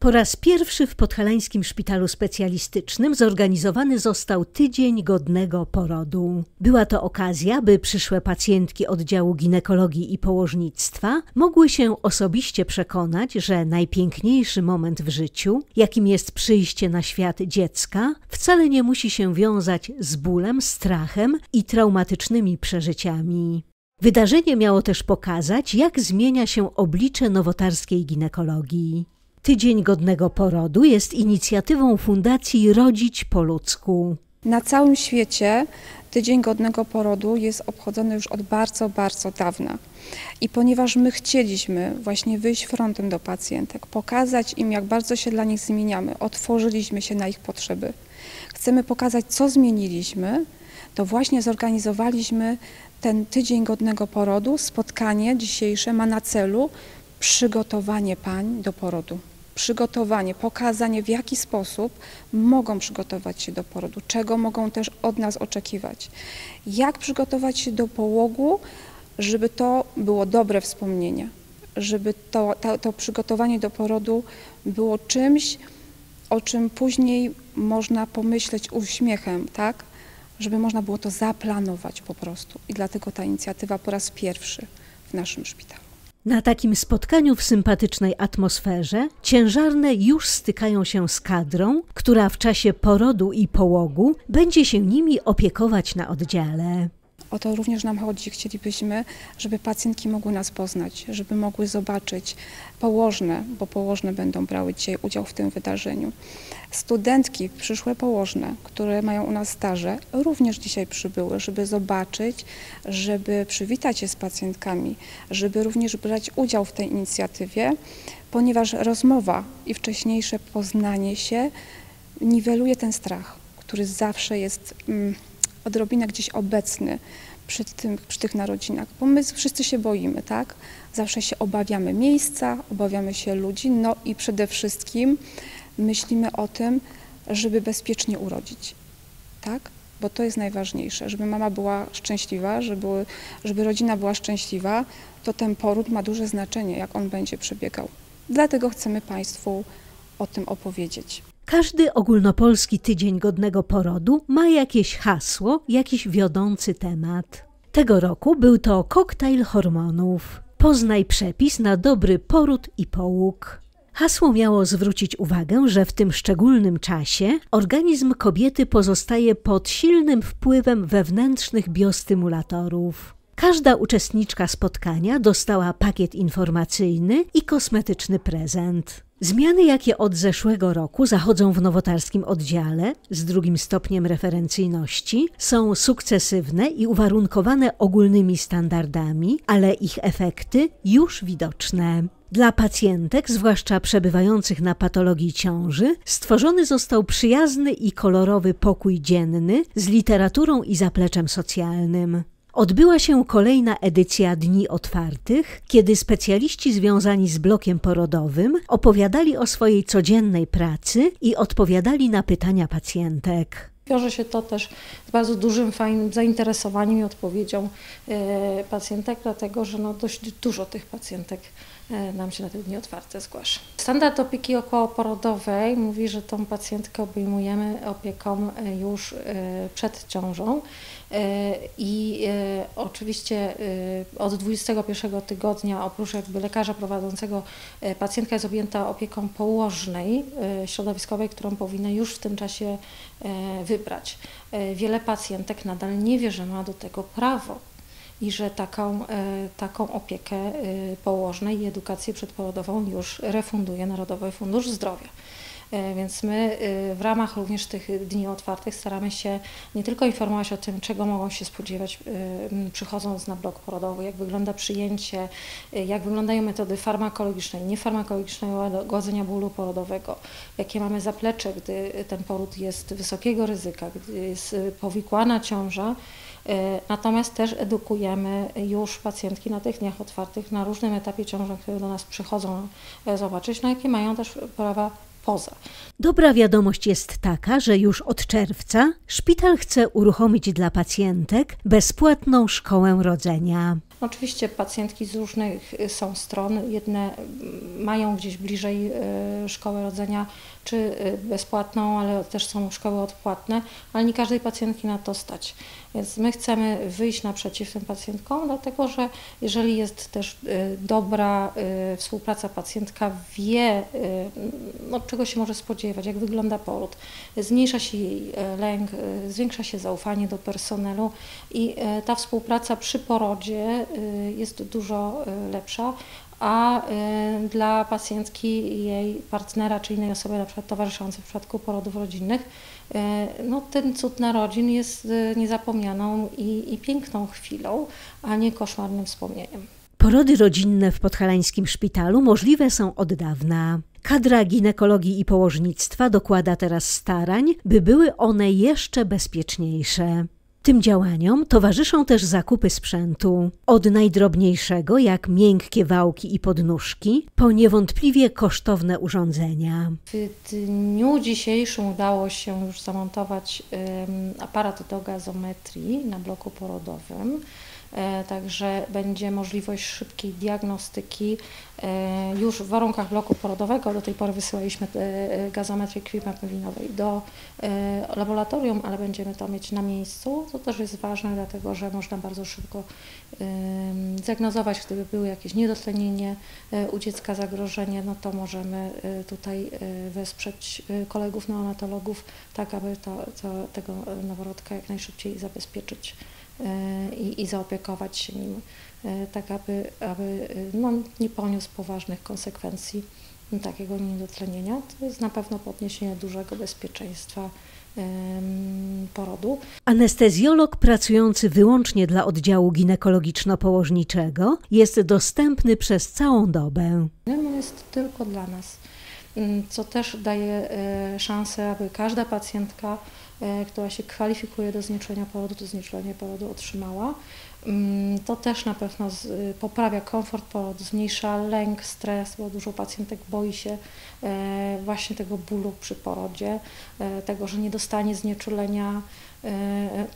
Po raz pierwszy w Podhalańskim Szpitalu Specjalistycznym zorganizowany został Tydzień Godnego Porodu. Była to okazja, by przyszłe pacjentki oddziału ginekologii i położnictwa mogły się osobiście przekonać, że najpiękniejszy moment w życiu, jakim jest przyjście na świat dziecka, wcale nie musi się wiązać z bólem, strachem i traumatycznymi przeżyciami. Wydarzenie miało też pokazać, jak zmienia się oblicze nowotarskiej ginekologii. Tydzień Godnego Porodu jest inicjatywą Fundacji Rodzić po ludzku. Na całym świecie Tydzień Godnego Porodu jest obchodzony już od bardzo, bardzo dawna. I ponieważ my chcieliśmy właśnie wyjść frontem do pacjentek, pokazać im, jak bardzo się dla nich zmieniamy, otworzyliśmy się na ich potrzeby, chcemy pokazać, co zmieniliśmy, to właśnie zorganizowaliśmy ten Tydzień Godnego Porodu. Spotkanie dzisiejsze ma na celu przygotowanie pań do porodu przygotowanie, pokazanie w jaki sposób mogą przygotować się do porodu, czego mogą też od nas oczekiwać, jak przygotować się do połogu, żeby to było dobre wspomnienie, żeby to, to, to przygotowanie do porodu było czymś, o czym później można pomyśleć uśmiechem, tak? Żeby można było to zaplanować po prostu. I dlatego ta inicjatywa po raz pierwszy w naszym szpitalu. Na takim spotkaniu w sympatycznej atmosferze ciężarne już stykają się z kadrą, która w czasie porodu i połogu będzie się nimi opiekować na oddziale. O to również nam chodzi. Chcielibyśmy, żeby pacjentki mogły nas poznać, żeby mogły zobaczyć położne, bo położne będą brały dzisiaj udział w tym wydarzeniu. Studentki, przyszłe położne, które mają u nas staże, również dzisiaj przybyły, żeby zobaczyć, żeby przywitać się z pacjentkami, żeby również brać udział w tej inicjatywie, ponieważ rozmowa i wcześniejsze poznanie się niweluje ten strach, który zawsze jest. Mm, odrobinę gdzieś obecny przy, tym, przy tych narodzinach, bo my wszyscy się boimy, tak? Zawsze się obawiamy miejsca, obawiamy się ludzi, no i przede wszystkim myślimy o tym, żeby bezpiecznie urodzić, tak? Bo to jest najważniejsze, żeby mama była szczęśliwa, żeby, żeby rodzina była szczęśliwa, to ten poród ma duże znaczenie, jak on będzie przebiegał. Dlatego chcemy Państwu o tym opowiedzieć. Każdy ogólnopolski tydzień godnego porodu ma jakieś hasło, jakiś wiodący temat. Tego roku był to koktajl hormonów. Poznaj przepis na dobry poród i połóg. Hasło miało zwrócić uwagę, że w tym szczególnym czasie organizm kobiety pozostaje pod silnym wpływem wewnętrznych biostymulatorów. Każda uczestniczka spotkania dostała pakiet informacyjny i kosmetyczny prezent. Zmiany, jakie od zeszłego roku zachodzą w nowotarskim oddziale z drugim stopniem referencyjności, są sukcesywne i uwarunkowane ogólnymi standardami, ale ich efekty już widoczne. Dla pacjentek, zwłaszcza przebywających na patologii ciąży, stworzony został przyjazny i kolorowy pokój dzienny z literaturą i zapleczem socjalnym. Odbyła się kolejna edycja Dni Otwartych, kiedy specjaliści związani z blokiem porodowym opowiadali o swojej codziennej pracy i odpowiadali na pytania pacjentek. Wiąże się to też z bardzo dużym, fajnym zainteresowaniem i odpowiedzią e, pacjentek, dlatego że no dość dużo tych pacjentek nam się na te dni otwarte zgłasza. Standard opieki okołoporodowej mówi, że tą pacjentkę obejmujemy opieką e, już przed ciążą. I oczywiście od 21 tygodnia, oprócz jakby lekarza prowadzącego, pacjentka jest objęta opieką położnej, środowiskowej, którą powinna już w tym czasie wybrać. Wiele pacjentek nadal nie wie, że ma do tego prawo i że taką, taką opiekę położnej i edukację przedporodową już refunduje Narodowy Fundusz Zdrowia. E, więc my w ramach również tych dni otwartych staramy się nie tylko informować o tym, czego mogą się spodziewać przychodząc na blok porodowy, jak wygląda przyjęcie, jak wyglądają metody farmakologiczne i niefarmakologiczne łagodzenia bólu porodowego, jakie mamy zaplecze, gdy ten poród jest wysokiego ryzyka, gdy jest powikłana ciąża. Natomiast też edukujemy już pacjentki na tych dniach otwartych na różnym etapie ciąży, które do nas przychodzą e, zobaczyć, na jakie mają też prawa poza. Dobra wiadomość jest taka, że już od czerwca szpital chce uruchomić dla pacjentek bezpłatną szkołę rodzenia. Oczywiście pacjentki z różnych są stron. Jedne mają gdzieś bliżej szkoły rodzenia, czy bezpłatną, ale też są szkoły odpłatne, ale nie każdej pacjentki na to stać. Więc my chcemy wyjść naprzeciw tym pacjentkom, dlatego że jeżeli jest też dobra współpraca, pacjentka wie, no, czego się może spodziewać, jak wygląda poród, zmniejsza się jej lęk, zwiększa się zaufanie do personelu i ta współpraca przy porodzie jest dużo lepsza, a dla pacjentki i jej partnera czy innej osoby, na przykład towarzyszącej w przypadku porodów rodzinnych, no, ten cud narodzin jest niezapomnianą i, i piękną chwilą, a nie koszmarnym wspomnieniem. Porody rodzinne w podhalańskim szpitalu możliwe są od dawna. Kadra ginekologii i położnictwa dokłada teraz starań, by były one jeszcze bezpieczniejsze. Tym działaniom towarzyszą też zakupy sprzętu. Od najdrobniejszego, jak miękkie wałki i podnóżki, po niewątpliwie kosztowne urządzenia. W dniu dzisiejszym udało się już zamontować aparat do gazometrii na bloku porodowym. E, także będzie możliwość szybkiej diagnostyki e, już w warunkach bloku porodowego. Do tej pory wysyłaliśmy e, gazometrię krwi papilinowej do laboratorium, ale będziemy to mieć na miejscu. To też jest ważne, dlatego że można bardzo szybko diagnozować, gdyby było jakieś niedotlenienie u dziecka, zagrożenie, no to możemy tutaj wesprzeć kolegów neonatologów, tak aby to, to, tego noworodka jak najszybciej zabezpieczyć i, i zaopiekować się nim, e, tak aby, aby no, nie poniósł poważnych konsekwencji takiego niedotlenienia. To jest na pewno podniesienie dużego bezpieczeństwa porodu. Anestezjolog pracujący wyłącznie dla oddziału ginekologiczno-położniczego jest dostępny przez całą dobę. On jest tylko dla nas, co też daje e, szansę, aby każda pacjentka E, która się kwalifikuje do znieczulenia porodu, to znieczulenie porodu otrzymała. Mm, to też na pewno poprawia komfort porodu, zmniejsza lęk, stres, bo dużo pacjentek boi się e, właśnie tego bólu przy porodzie, e, tego, że nie dostanie znieczulenia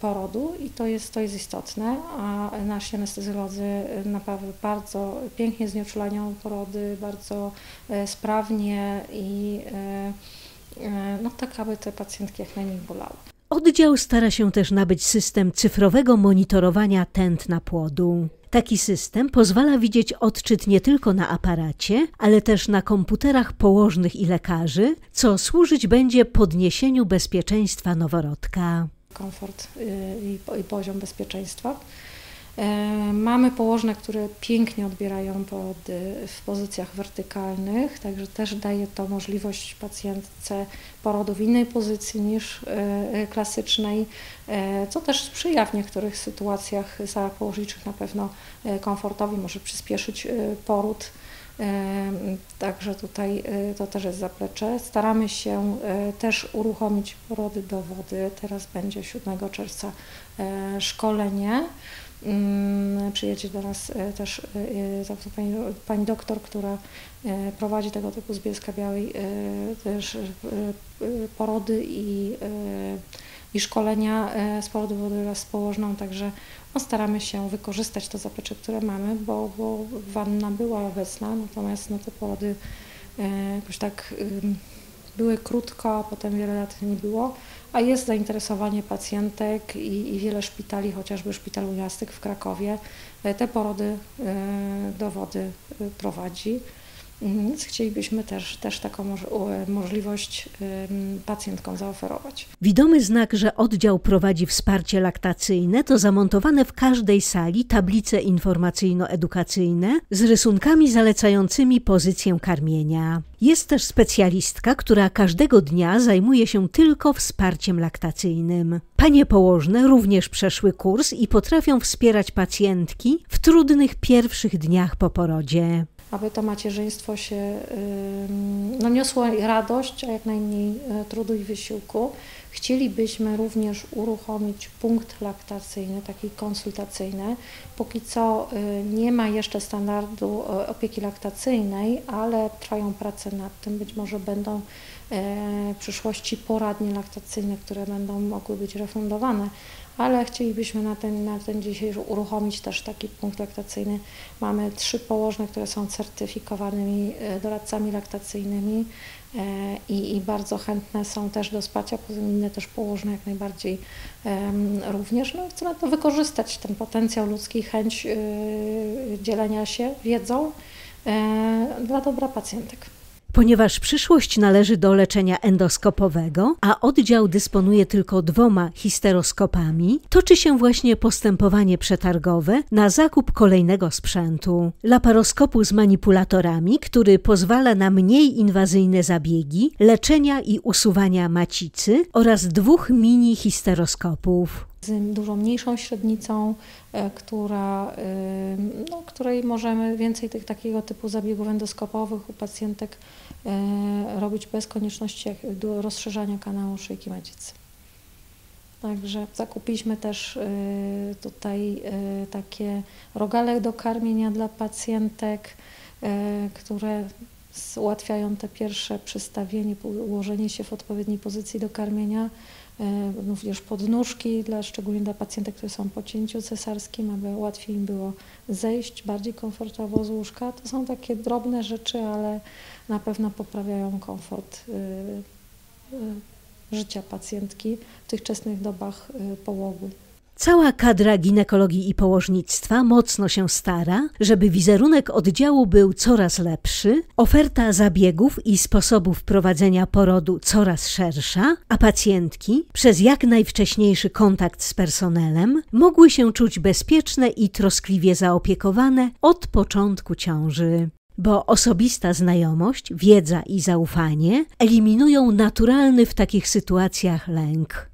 porodu i to jest, to jest istotne, a nasi anestezjolodzy naprawdę bardzo pięknie znieczulają porody, bardzo sprawnie i E, no tak, aby te pacjentki jak najmniej bolały. Oddział stara się też nabyć system cyfrowego monitorowania tętna płodu. Taki system pozwala widzieć odczyt nie tylko na aparacie, ale też na komputerach położnych i lekarzy, co służyć będzie podniesieniu bezpieczeństwa noworodka. Komfort y, i poziom bezpieczeństwa. E, mamy położne, które pięknie odbierają porody w pozycjach wertykalnych, także też daje to możliwość pacjentce porodu w innej pozycji niż e, klasycznej, e, co też sprzyja w niektórych sytuacjach salach położniczych na pewno komfortowi, może przyspieszyć poród. Także tutaj to też jest zaplecze. Staramy się też uruchomić porody do wody. Teraz będzie 7 czerwca szkolenie. Mm, przyjedzie do nas e, też e, e, pani, pani doktor, która prowadzi tego typu z Bielska Białej też porody i, i szkolenia z porodu wody wraz z położną, także no, staramy się wykorzystać to zaplecze, które mamy, bo, bo wanna była obecna, natomiast no, te porody jakoś tak były krótko, a potem wiele lat nie było a jest zainteresowanie pacjentek i, i wiele szpitali, chociażby szpital Ujazdyk w Krakowie, e, te porody e, do wody e, prowadzi. Mhm, więc chcielibyśmy też, też taką możliwość pacjentkom zaoferować. Widomy znak, że oddział prowadzi wsparcie laktacyjne, to zamontowane w każdej sali tablice informacyjno-edukacyjne z rysunkami zalecającymi pozycję karmienia. Jest też specjalistka, która każdego dnia zajmuje się tylko wsparciem laktacyjnym. Panie położne również przeszły kurs i potrafią wspierać pacjentki w trudnych pierwszych dniach po porodzie aby to macierzyństwo się no, niosło radość, a jak najmniej e, trudu i wysiłku. Chcielibyśmy również uruchomić punkt laktacyjny, taki konsultacyjny. Póki co e, nie ma jeszcze standardu e, opieki laktacyjnej, ale trwają prace nad tym. Być może będą w przyszłości poradnie laktacyjne, które będą mogły być refundowane, ale chcielibyśmy na ten, na ten dzisiejszy uruchomić też taki punkt laktacyjny. Mamy trzy położne, które są certyfikowanymi doradcami laktacyjnymi i, i bardzo chętne są też do wsparcia, poza inne też położne jak najbardziej również. No, chcemy to wykorzystać, ten potencjał ludzki, chęć dzielenia się wiedzą dla dobra pacjentek. Ponieważ przyszłość należy do leczenia endoskopowego, a oddział dysponuje tylko dwoma histeroskopami, toczy się właśnie postępowanie przetargowe na zakup kolejnego sprzętu. Laparoskopu z manipulatorami, który pozwala na mniej inwazyjne zabiegi, leczenia i usuwania macicy oraz dwóch mini histeroskopów z dużo mniejszą średnicą, e, która, no, której możemy więcej tych takiego typu zabiegów endoskopowych u pacjentek e, robić bez konieczności rozszerzania kanału szyjki macicy. Także zakupiliśmy też e, tutaj takie rogale do karmienia dla pacjentek, które ułatwiają te pierwsze przystawienie, ułożenie się w odpowiedniej pozycji do karmienia. E, również podnóżki, dla, szczególnie dla pacjentek, które są po cięciu cesarskim, aby łatwiej im było zejść bardziej komfortowo z łóżka. To są takie drobne rzeczy, ale na pewno poprawiają komfort y, y, życia pacjentki w tych wczesnych dobach połogu. Cała kadra ginekologii i położnictwa mocno się stara, żeby wizerunek oddziału był coraz lepszy, oferta zabiegów i sposobów prowadzenia porodu coraz szersza, a pacjentki przez jak najwcześniejszy kontakt z personelem mogły się czuć bezpieczne i troskliwie zaopiekowane od początku ciąży bo osobista znajomość, wiedza i zaufanie eliminują naturalny w takich sytuacjach lęk.